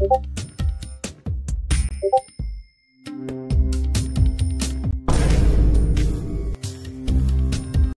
you